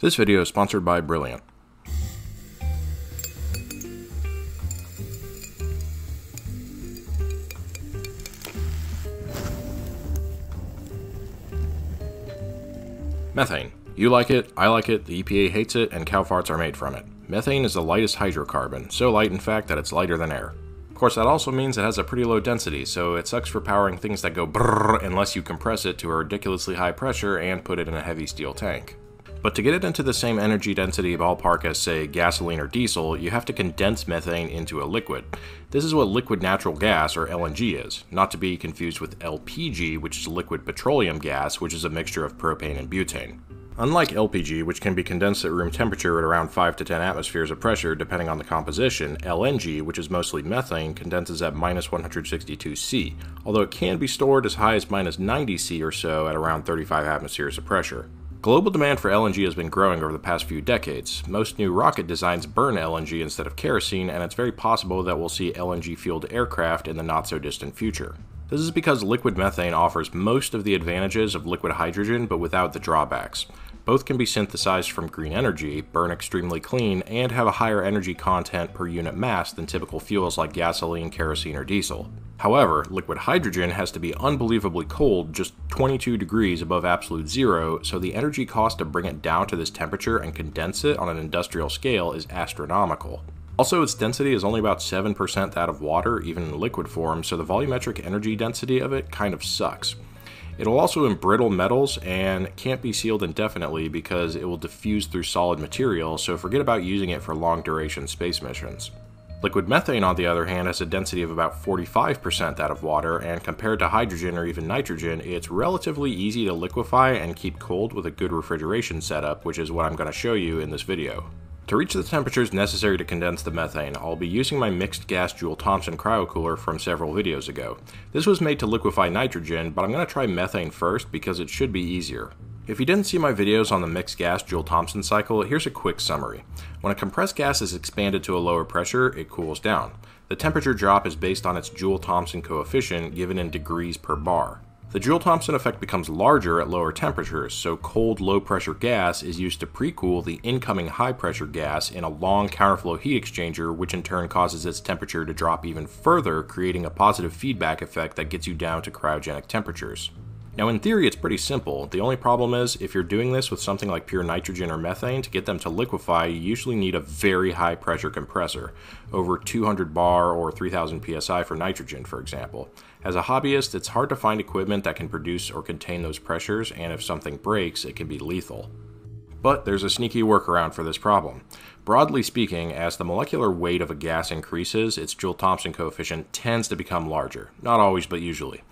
This video is sponsored by Brilliant. Methane. You like it, I like it, the EPA hates it, and cow farts are made from it. Methane is the lightest hydrocarbon, so light in fact that it's lighter than air. Of course, that also means it has a pretty low density, so it sucks for powering things that go brrrr unless you compress it to a ridiculously high pressure and put it in a heavy steel tank. But to get it into the same energy density ballpark as, say, gasoline or diesel, you have to condense methane into a liquid. This is what liquid natural gas, or LNG, is, not to be confused with LPG, which is liquid petroleum gas, which is a mixture of propane and butane. Unlike LPG, which can be condensed at room temperature at around 5 to 10 atmospheres of pressure depending on the composition, LNG, which is mostly methane, condenses at minus 162 C, although it can be stored as high as minus 90 C or so at around 35 atmospheres of pressure. Global demand for LNG has been growing over the past few decades. Most new rocket designs burn LNG instead of kerosene, and it's very possible that we'll see LNG fueled aircraft in the not so distant future. This is because liquid methane offers most of the advantages of liquid hydrogen but without the drawbacks. Both can be synthesized from green energy, burn extremely clean, and have a higher energy content per unit mass than typical fuels like gasoline, kerosene, or diesel. However, liquid hydrogen has to be unbelievably cold, just 22 degrees above absolute zero, so the energy cost to bring it down to this temperature and condense it on an industrial scale is astronomical. Also, its density is only about 7% that of water, even in liquid form, so the volumetric energy density of it kind of sucks. It'll also embrittle metals and can't be sealed indefinitely because it will diffuse through solid material, so forget about using it for long duration space missions. Liquid methane, on the other hand, has a density of about 45% that of water, and compared to hydrogen or even nitrogen, it's relatively easy to liquefy and keep cold with a good refrigeration setup, which is what I'm going to show you in this video. To reach the temperatures necessary to condense the methane, I'll be using my mixed gas Joule Thomson cryocooler from several videos ago. This was made to liquefy nitrogen, but I'm going to try methane first because it should be easier. If you didn't see my videos on the mixed gas Joule Thomson cycle, here's a quick summary. When a compressed gas is expanded to a lower pressure, it cools down. The temperature drop is based on its Joule Thomson coefficient given in degrees per bar. The Joule-Thomson effect becomes larger at lower temperatures, so cold low-pressure gas is used to pre-cool the incoming high-pressure gas in a long counterflow heat exchanger, which in turn causes its temperature to drop even further, creating a positive feedback effect that gets you down to cryogenic temperatures. Now, in theory, it's pretty simple. The only problem is, if you're doing this with something like pure nitrogen or methane, to get them to liquefy, you usually need a very high pressure compressor, over 200 bar or 3000 psi for nitrogen, for example. As a hobbyist, it's hard to find equipment that can produce or contain those pressures, and if something breaks, it can be lethal. But there's a sneaky workaround for this problem. Broadly speaking, as the molecular weight of a gas increases, its Joule Thomson coefficient tends to become larger. Not always, but usually.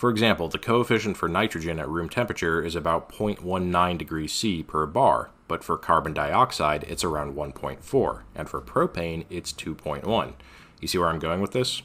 For example, the coefficient for nitrogen at room temperature is about 0.19 degrees C per bar, but for carbon dioxide it's around 1.4, and for propane it's 2.1. You see where I'm going with this?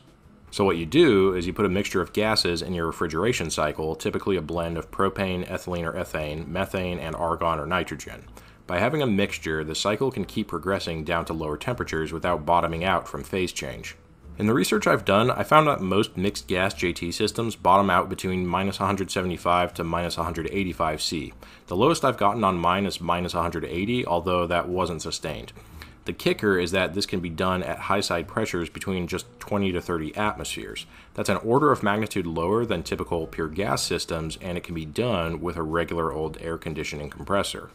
So what you do is you put a mixture of gases in your refrigeration cycle, typically a blend of propane, ethylene or ethane, methane, and argon or nitrogen. By having a mixture, the cycle can keep progressing down to lower temperatures without bottoming out from phase change. In the research I've done, I found that most mixed gas JT systems bottom out between minus 175 to minus 185 C. The lowest I've gotten on mine is minus 180, although that wasn't sustained. The kicker is that this can be done at high side pressures between just 20 to 30 atmospheres. That's an order of magnitude lower than typical pure gas systems, and it can be done with a regular old air conditioning compressor.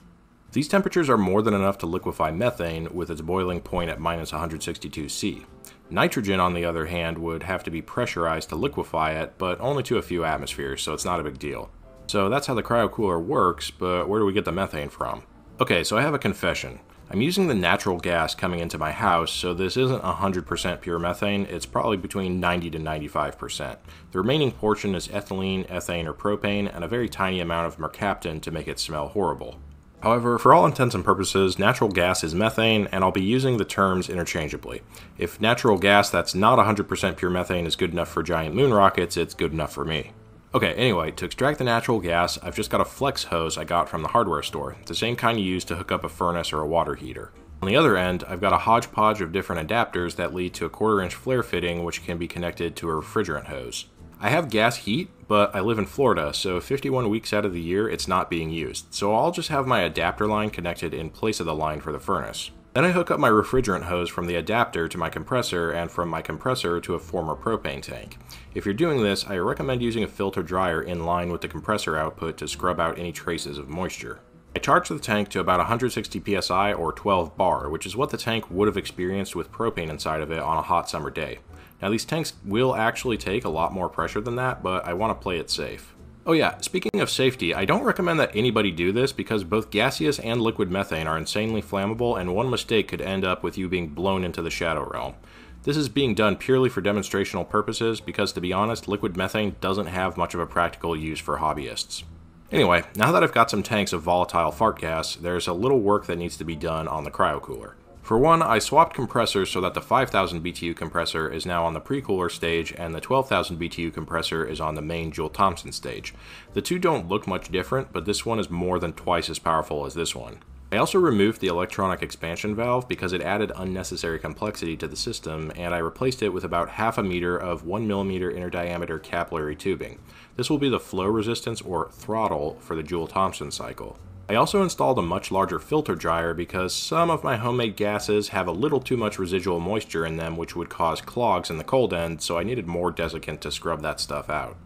These temperatures are more than enough to liquefy methane with its boiling point at minus 162 C. Nitrogen, on the other hand, would have to be pressurized to liquefy it, but only to a few atmospheres, so it's not a big deal. So that's how the cryocooler works, but where do we get the methane from? Okay, so I have a confession. I'm using the natural gas coming into my house, so this isn't 100% pure methane, it's probably between 90 to 95%. The remaining portion is ethylene, ethane, or propane, and a very tiny amount of mercaptan to make it smell horrible. However, for all intents and purposes, natural gas is methane, and I'll be using the terms interchangeably. If natural gas that's not 100% pure methane is good enough for giant moon rockets, it's good enough for me. Okay, anyway, to extract the natural gas, I've just got a flex hose I got from the hardware store, the same kind you use to hook up a furnace or a water heater. On the other end, I've got a hodgepodge of different adapters that lead to a quarter inch flare fitting which can be connected to a refrigerant hose. I have gas heat, but I live in Florida, so 51 weeks out of the year it's not being used, so I'll just have my adapter line connected in place of the line for the furnace. Then I hook up my refrigerant hose from the adapter to my compressor and from my compressor to a former propane tank. If you're doing this, I recommend using a filter dryer in line with the compressor output to scrub out any traces of moisture. I charge the tank to about 160 psi or 12 bar, which is what the tank would have experienced with propane inside of it on a hot summer day. Now, these tanks will actually take a lot more pressure than that, but I want to play it safe. Oh, yeah, speaking of safety, I don't recommend that anybody do this because both gaseous and liquid methane are insanely flammable, and one mistake could end up with you being blown into the shadow realm. This is being done purely for demonstrational purposes because, to be honest, liquid methane doesn't have much of a practical use for hobbyists. Anyway, now that I've got some tanks of volatile fart gas, there's a little work that needs to be done on the cryocooler. For one, I swapped compressors so that the 5000 BTU compressor is now on the pre-cooler stage and the 12,000 BTU compressor is on the main Joule Thomson stage. The two don't look much different, but this one is more than twice as powerful as this one. I also removed the electronic expansion valve because it added unnecessary complexity to the system, and I replaced it with about half a meter of 1mm inner diameter capillary tubing. This will be the flow resistance or throttle for the Joule Thomson cycle. I also installed a much larger filter dryer because some of my homemade gases have a little too much residual moisture in them which would cause clogs in the cold end, so I needed more desiccant to scrub that stuff out.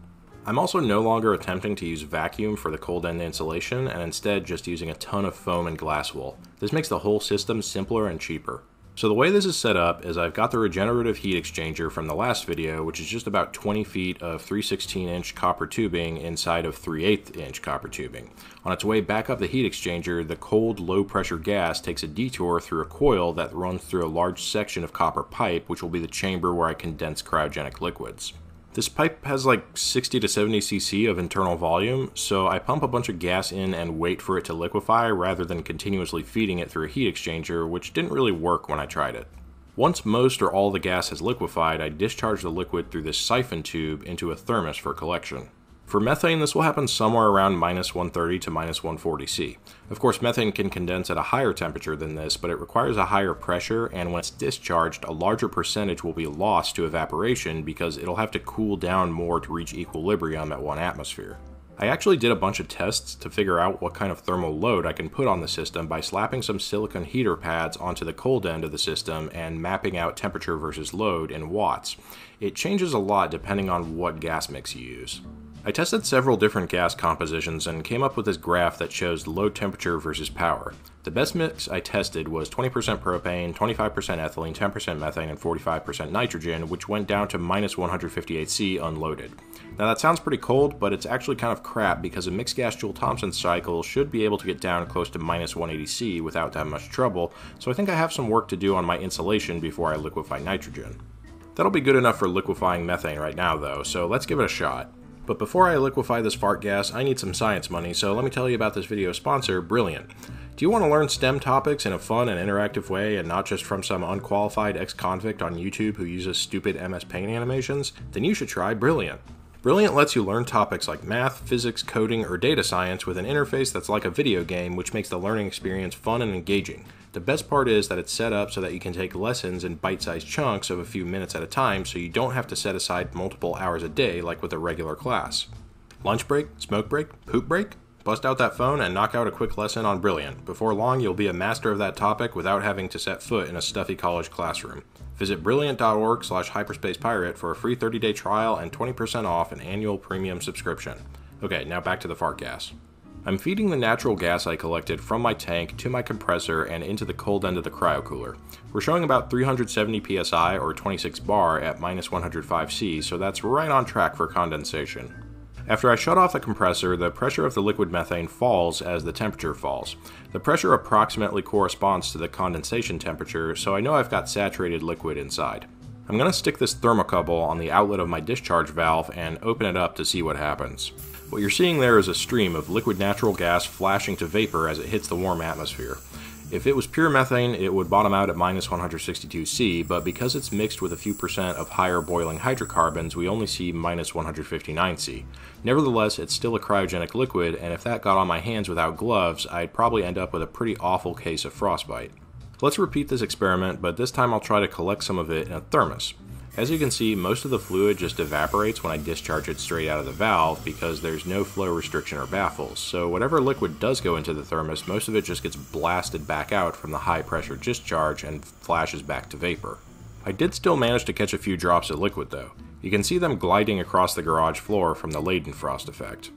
I'm also no longer attempting to use vacuum for the cold end insulation and instead just using a ton of foam and glass wool. This makes the whole system simpler and cheaper. So the way this is set up is I've got the regenerative heat exchanger from the last video, which is just about 20 feet of 316 inch copper tubing inside of 3 8 inch copper tubing. On its way back up the heat exchanger, the cold, low pressure gas takes a detour through a coil that runs through a large section of copper pipe, which will be the chamber where I condense cryogenic liquids. This pipe has like 60 to 70 cc of internal volume, so I pump a bunch of gas in and wait for it to liquefy rather than continuously feeding it through a heat exchanger, which didn't really work when I tried it. Once most or all the gas has liquefied, I discharge the liquid through this siphon tube into a thermos for collection. For methane, this will happen somewhere around minus 130 to minus 140 C. Of course, methane can condense at a higher temperature than this, but it requires a higher pressure, and when it's discharged, a larger percentage will be lost to evaporation because it'll have to cool down more to reach equilibrium at 1 atmosphere. I actually did a bunch of tests to figure out what kind of thermal load I can put on the system by slapping some silicon heater pads onto the cold end of the system and mapping out temperature versus load in watts. It changes a lot depending on what gas mix you use. I tested several different gas compositions and came up with this graph that shows low temperature versus power. The best mix I tested was 20% propane, 25% ethylene, 10% methane, and 45% nitrogen, which went down to minus 158C unloaded. Now that sounds pretty cold, but it's actually kind of crap because a mixed gas Joule Thomson cycle should be able to get down close to minus 180C without that much trouble, so I think I have some work to do on my insulation before I liquefy nitrogen. That'll be good enough for liquefying methane right now though, so let's give it a shot. But before I liquefy this fart gas, I need some science money, so let me tell you about this video sponsor, Brilliant. Do you want to learn STEM topics in a fun and interactive way and not just from some unqualified ex convict on YouTube who uses stupid MS Paint animations? Then you should try Brilliant. Brilliant lets you learn topics like math, physics, coding, or data science with an interface that's like a video game, which makes the learning experience fun and engaging. The best part is that it's set up so that you can take lessons in bite sized chunks of a few minutes at a time so you don't have to set aside multiple hours a day like with a regular class. Lunch break, smoke break, poop break? Bust out that phone and knock out a quick lesson on Brilliant. Before long, you'll be a master of that topic without having to set foot in a stuffy college classroom. Visit brilliant.org slash hyperspacepirate for a free 30-day trial and 20% off an annual premium subscription. Okay, now back to the fart gas. I'm feeding the natural gas I collected from my tank to my compressor and into the cold end of the cryocooler. We're showing about 370 psi or 26 bar at minus 105 C, so that's right on track for condensation. After I shut off the compressor, the pressure of the liquid methane falls as the temperature falls. The pressure approximately corresponds to the condensation temperature, so I know I've got saturated liquid inside. I'm going to stick this thermocouple on the outlet of my discharge valve and open it up to see what happens. What you're seeing there is a stream of liquid natural gas flashing to vapor as it hits the warm atmosphere. If it was pure methane, it would bottom out at minus 162 C, but because it's mixed with a few percent of higher boiling hydrocarbons, we only see minus 159 C. Nevertheless, it's still a cryogenic liquid, and if that got on my hands without gloves, I'd probably end up with a pretty awful case of frostbite. Let's repeat this experiment, but this time I'll try to collect some of it in a thermos. As you can see, most of the fluid just evaporates when I discharge it straight out of the valve because there's no flow restriction or baffles, so whatever liquid does go into the thermos, most of it just gets blasted back out from the high pressure discharge and flashes back to vapor. I did still manage to catch a few drops of liquid though. You can see them gliding across the garage floor from the Leidenfrost effect.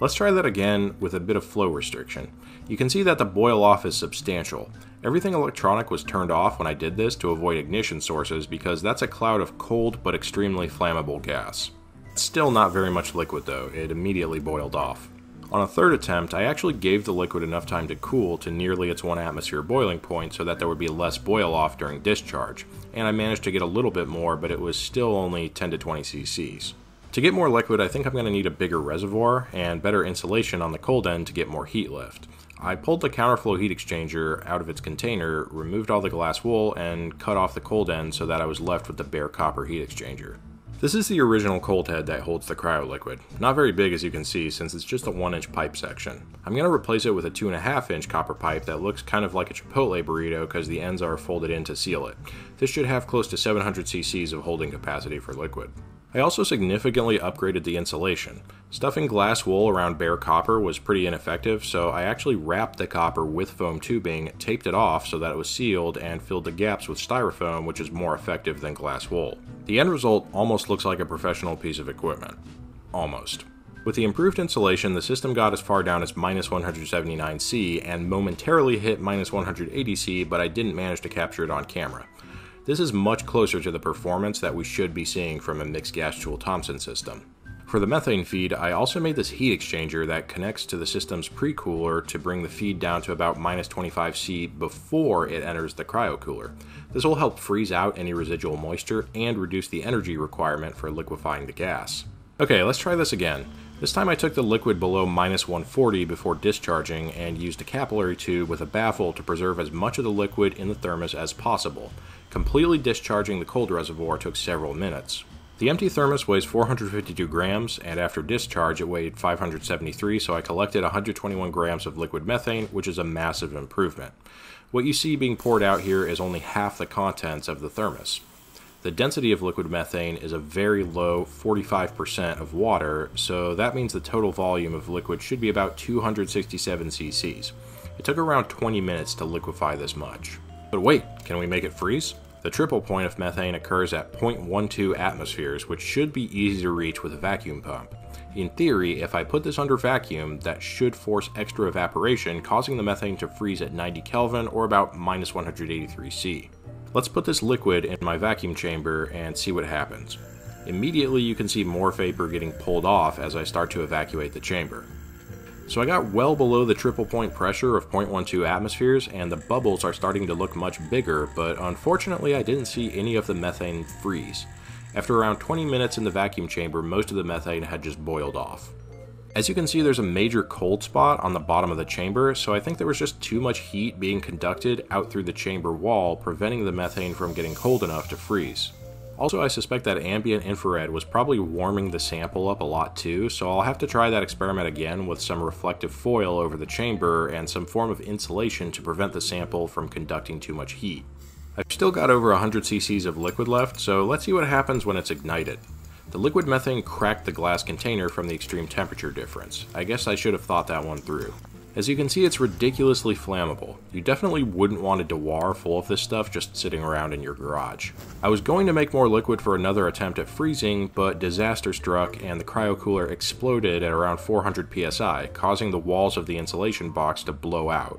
Let's try that again with a bit of flow restriction. You can see that the boil off is substantial. Everything electronic was turned off when I did this to avoid ignition sources because that's a cloud of cold but extremely flammable gas. Still not very much liquid though, it immediately boiled off. On a third attempt, I actually gave the liquid enough time to cool to nearly its 1 atmosphere boiling point so that there would be less boil off during discharge, and I managed to get a little bit more, but it was still only 10 to 20 cc's. To get more liquid, I think I'm going to need a bigger reservoir and better insulation on the cold end to get more heat lift. I pulled the counterflow heat exchanger out of its container, removed all the glass wool, and cut off the cold end so that I was left with the bare copper heat exchanger. This is the original cold head that holds the cryo liquid. Not very big as you can see since it's just a 1 inch pipe section. I'm going to replace it with a 2.5 inch copper pipe that looks kind of like a Chipotle burrito because the ends are folded in to seal it. This should have close to 700 cc's of holding capacity for liquid. I also significantly upgraded the insulation. Stuffing glass wool around bare copper was pretty ineffective, so I actually wrapped the copper with foam tubing, taped it off so that it was sealed, and filled the gaps with styrofoam, which is more effective than glass wool. The end result almost looks like a professional piece of equipment. Almost. With the improved insulation, the system got as far down as minus 179C and momentarily hit minus 180C, but I didn't manage to capture it on camera. This is much closer to the performance that we should be seeing from a mixed gas Joule-Thomson system. For the methane feed, I also made this heat exchanger that connects to the system's pre-cooler to bring the feed down to about minus 25C before it enters the cryocooler. This will help freeze out any residual moisture and reduce the energy requirement for liquefying the gas. Okay, let's try this again. This time I took the liquid below minus 140 before discharging and used a capillary tube with a baffle to preserve as much of the liquid in the thermos as possible. Completely discharging the cold reservoir took several minutes. The empty thermos weighs 452 grams, and after discharge it weighed 573, so I collected 121 grams of liquid methane, which is a massive improvement. What you see being poured out here is only half the contents of the thermos. The density of liquid methane is a very low 45% of water, so that means the total volume of liquid should be about 267 cc's. It took around 20 minutes to liquefy this much. But wait, can we make it freeze? The triple point of methane occurs at 0.12 atmospheres, which should be easy to reach with a vacuum pump. In theory, if I put this under vacuum, that should force extra evaporation, causing the methane to freeze at 90 Kelvin or about minus 183 C. Let's put this liquid in my vacuum chamber and see what happens. Immediately you can see more vapor getting pulled off as I start to evacuate the chamber. So I got well below the triple point pressure of 0.12 atmospheres, and the bubbles are starting to look much bigger, but unfortunately I didn't see any of the methane freeze. After around 20 minutes in the vacuum chamber, most of the methane had just boiled off. As you can see, there's a major cold spot on the bottom of the chamber, so I think there was just too much heat being conducted out through the chamber wall, preventing the methane from getting cold enough to freeze. Also, I suspect that ambient infrared was probably warming the sample up a lot too, so I'll have to try that experiment again with some reflective foil over the chamber and some form of insulation to prevent the sample from conducting too much heat. I've still got over 100 cc's of liquid left, so let's see what happens when it's ignited. The liquid methane cracked the glass container from the extreme temperature difference. I guess I should have thought that one through. As you can see, it's ridiculously flammable. You definitely wouldn't want a Dewar full of this stuff just sitting around in your garage. I was going to make more liquid for another attempt at freezing, but disaster struck and the cryocooler exploded at around 400 psi, causing the walls of the insulation box to blow out.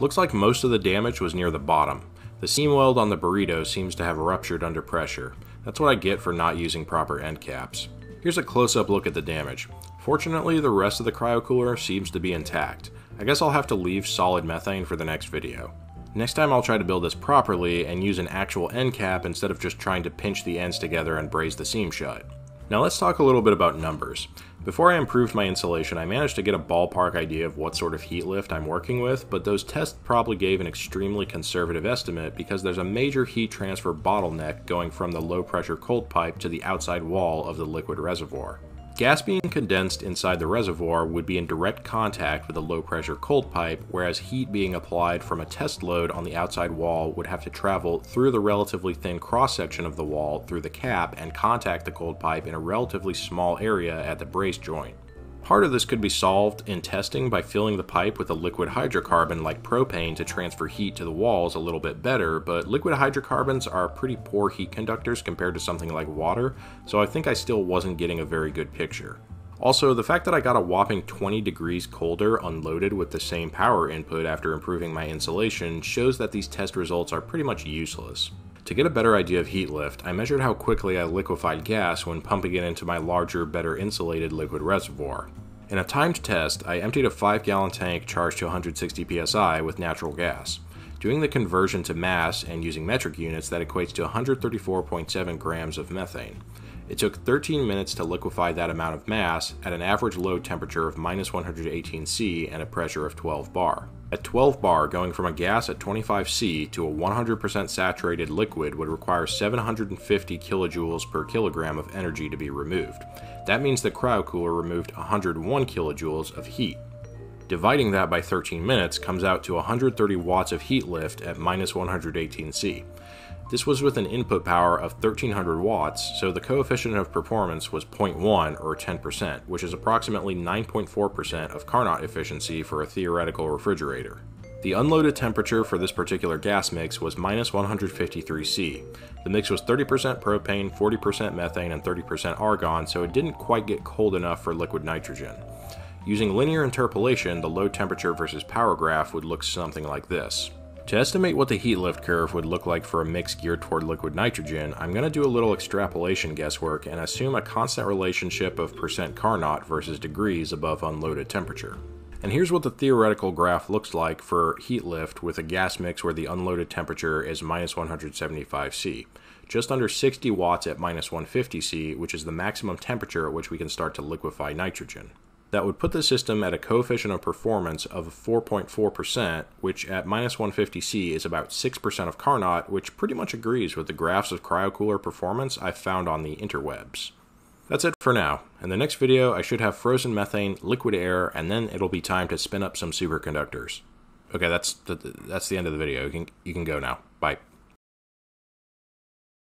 Looks like most of the damage was near the bottom. The seam weld on the burrito seems to have ruptured under pressure. That's what I get for not using proper end caps. Here's a close-up look at the damage. Fortunately, the rest of the cryocooler seems to be intact. I guess I'll have to leave solid methane for the next video. Next time I'll try to build this properly and use an actual end cap instead of just trying to pinch the ends together and braze the seam shut. Now let's talk a little bit about numbers. Before I improved my insulation, I managed to get a ballpark idea of what sort of heat lift I'm working with, but those tests probably gave an extremely conservative estimate because there's a major heat transfer bottleneck going from the low pressure cold pipe to the outside wall of the liquid reservoir. Gas being condensed inside the reservoir would be in direct contact with a low pressure cold pipe, whereas heat being applied from a test load on the outside wall would have to travel through the relatively thin cross section of the wall through the cap and contact the cold pipe in a relatively small area at the braze joint. Part of this could be solved in testing by filling the pipe with a liquid hydrocarbon like propane to transfer heat to the walls a little bit better, but liquid hydrocarbons are pretty poor heat conductors compared to something like water, so I think I still wasn't getting a very good picture. Also, the fact that I got a whopping 20 degrees colder unloaded with the same power input after improving my insulation shows that these test results are pretty much useless. To get a better idea of heat lift, I measured how quickly I liquefied gas when pumping it into my larger, better insulated liquid reservoir. In a timed test, I emptied a 5 gallon tank charged to 160 psi with natural gas. Doing the conversion to mass and using metric units, that equates to 134.7 grams of methane. It took 13 minutes to liquefy that amount of mass at an average load temperature of minus 118 C and a pressure of 12 bar. At 12 bar, going from a gas at 25 C to a 100% saturated liquid would require 750 kilojoules per kilogram of energy to be removed. That means the cryocooler removed 101 kilojoules of heat. Dividing that by 13 minutes comes out to 130 watts of heat lift at minus 118 C. This was with an input power of 1300 watts, so the coefficient of performance was 0.1 or 10%, which is approximately 9.4% of Carnot efficiency for a theoretical refrigerator. The unloaded temperature for this particular gas mix was minus 153 C. The mix was 30% propane, 40% methane, and 30% argon, so it didn't quite get cold enough for liquid nitrogen. Using linear interpolation, the low temperature versus power graph would look something like this. To estimate what the heat lift curve would look like for a mix geared toward liquid nitrogen, I'm going to do a little extrapolation guesswork and assume a constant relationship of percent Carnot versus degrees above unloaded temperature. And here's what the theoretical graph looks like for heat lift with a gas mix where the unloaded temperature is minus 175 C. Just under 60 watts at minus 150 C, which is the maximum temperature at which we can start to liquefy nitrogen. That would put the system at a coefficient of performance of 4.4%, which at minus 150C is about 6% of Carnot, which pretty much agrees with the graphs of cryocooler performance I found on the interwebs. That's it for now. In the next video, I should have frozen methane, liquid air, and then it'll be time to spin up some superconductors. Okay, that's the, that's the end of the video. You can, you can go now. Bye.